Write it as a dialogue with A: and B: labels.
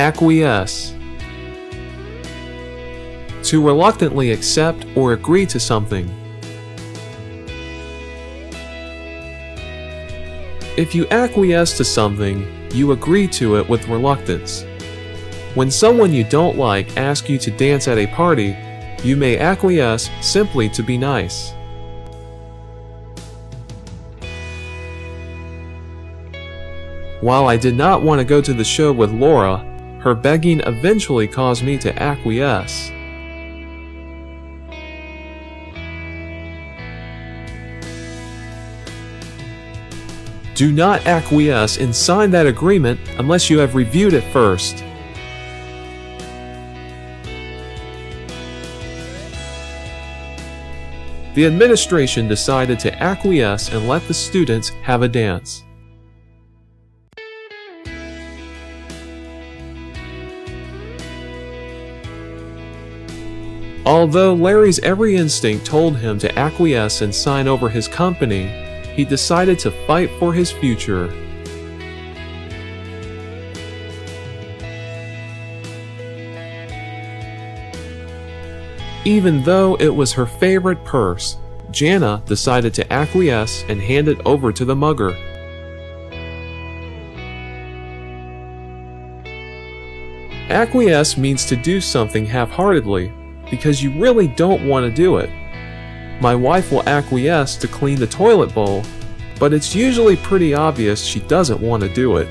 A: Acquiesce. To reluctantly accept or agree to something. If you acquiesce to something, you agree to it with reluctance. When someone you don't like asks you to dance at a party, you may acquiesce simply to be nice. While I did not want to go to the show with Laura, her begging eventually caused me to acquiesce. Do not acquiesce and sign that agreement unless you have reviewed it first. The administration decided to acquiesce and let the students have a dance. Although Larry's every instinct told him to acquiesce and sign over his company, he decided to fight for his future. Even though it was her favorite purse, Jana decided to acquiesce and hand it over to the mugger. Acquiesce means to do something half-heartedly because you really don't want to do it. My wife will acquiesce to clean the toilet bowl, but it's usually pretty obvious she doesn't want to do it.